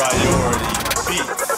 priority beats.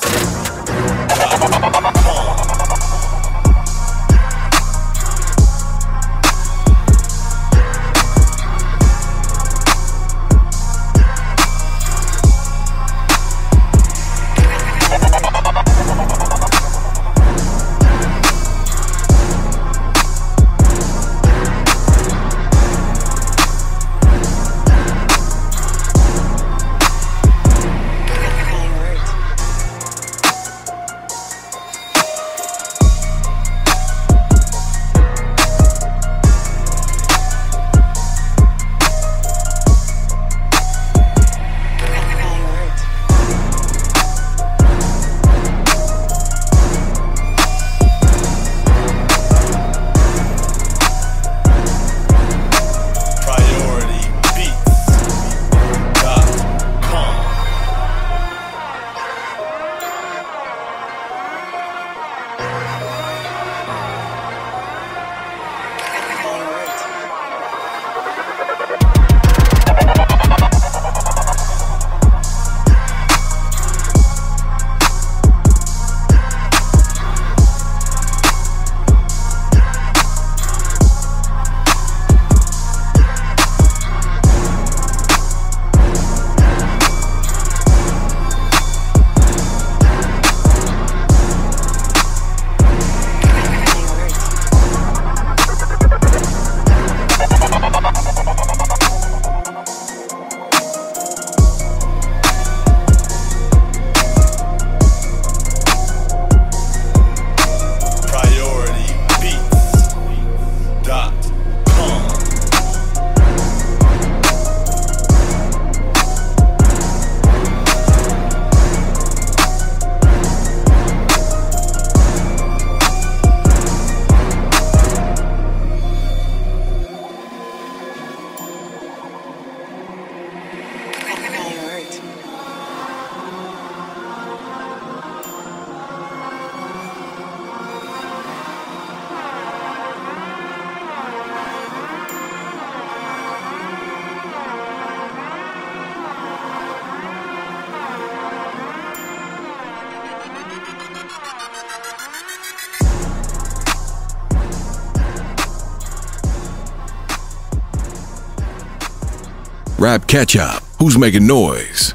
Rap Catch Up. Who's making noise?